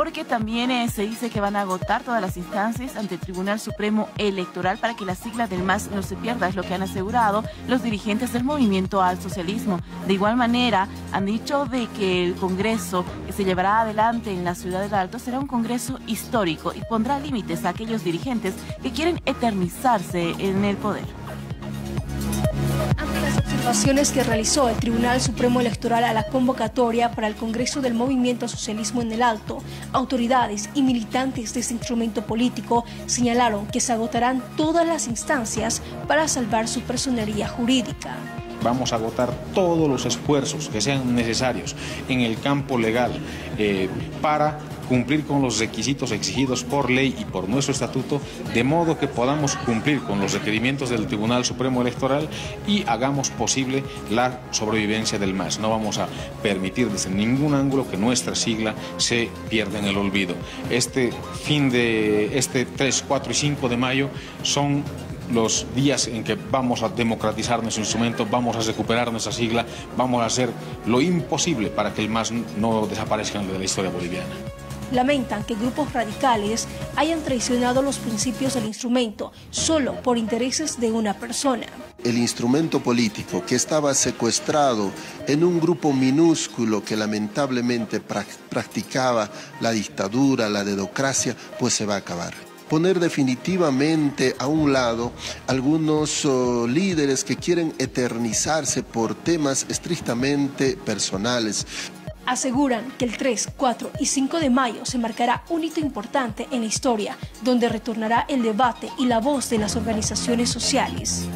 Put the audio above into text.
porque también eh, se dice que van a agotar todas las instancias ante el Tribunal Supremo Electoral para que la sigla del MAS no se pierda, es lo que han asegurado los dirigentes del movimiento al socialismo. De igual manera, han dicho de que el Congreso que se llevará adelante en la ciudad del Alto será un Congreso histórico y pondrá límites a aquellos dirigentes que quieren eternizarse en el poder. Observaciones que realizó el Tribunal Supremo Electoral a la convocatoria para el Congreso del Movimiento Socialismo en el Alto, autoridades y militantes de este instrumento político señalaron que se agotarán todas las instancias para salvar su personería jurídica. Vamos a agotar todos los esfuerzos que sean necesarios en el campo legal eh, para cumplir con los requisitos exigidos por ley y por nuestro estatuto, de modo que podamos cumplir con los requerimientos del Tribunal Supremo Electoral y hagamos posible la sobrevivencia del MAS. No vamos a permitir desde ningún ángulo que nuestra sigla se pierda en el olvido. Este fin de este 3, 4 y 5 de mayo son los días en que vamos a democratizar nuestro instrumento, vamos a recuperar nuestra sigla, vamos a hacer lo imposible para que el MAS no desaparezca de la historia boliviana lamentan que grupos radicales hayan traicionado los principios del instrumento solo por intereses de una persona. El instrumento político que estaba secuestrado en un grupo minúsculo que lamentablemente practicaba la dictadura, la dedocracia, pues se va a acabar poner definitivamente a un lado algunos oh, líderes que quieren eternizarse por temas estrictamente personales aseguran que el 3, 4 y 5 de mayo se marcará un hito importante en la historia, donde retornará el debate y la voz de las organizaciones sociales.